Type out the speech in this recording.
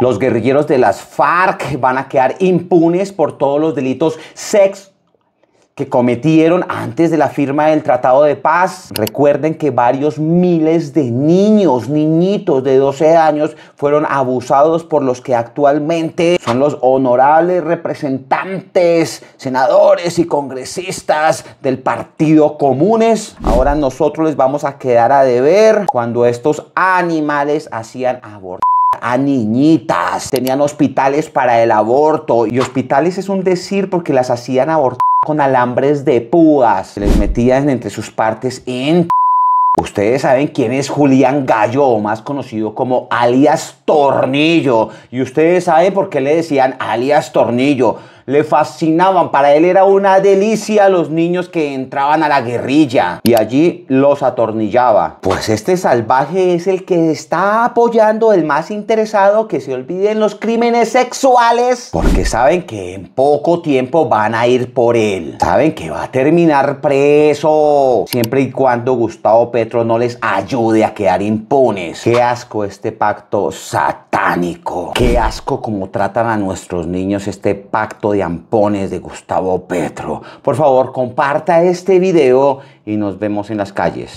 Los guerrilleros de las FARC van a quedar impunes por todos los delitos sex que cometieron antes de la firma del Tratado de Paz. Recuerden que varios miles de niños, niñitos de 12 años, fueron abusados por los que actualmente son los honorables representantes, senadores y congresistas del Partido Comunes. Ahora nosotros les vamos a quedar a deber cuando estos animales hacían aborto a niñitas, tenían hospitales para el aborto. Y hospitales es un decir porque las hacían abortar con alambres de púas, les metían entre sus partes en Ustedes saben quién es Julián Gallo, más conocido como alias Tornillo. Y ustedes saben por qué le decían alias Tornillo le fascinaban. Para él era una delicia los niños que entraban a la guerrilla y allí los atornillaba. Pues este salvaje es el que está apoyando, el más interesado que se olviden los crímenes sexuales porque saben que en poco tiempo van a ir por él. Saben que va a terminar preso siempre y cuando Gustavo Petro no les ayude a quedar impunes. Qué asco este pacto satánico. Qué asco como tratan a nuestros niños este pacto de ampones de Gustavo Petro. Por favor, comparta este video y nos vemos en las calles.